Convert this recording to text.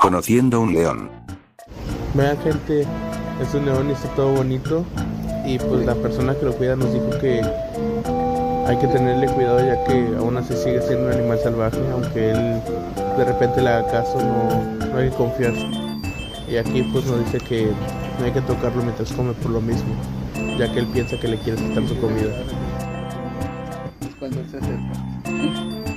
Conociendo un león. Vean gente, es un león y está todo bonito. Y pues la persona que lo cuida nos dijo que hay que tenerle cuidado ya que aún así sigue siendo un animal salvaje, aunque él de repente le haga caso, no, no hay que confiar. Y aquí pues nos dice que no hay que tocarlo mientras come por lo mismo, ya que él piensa que le quieres quitar su comida. Es cuando se acerca.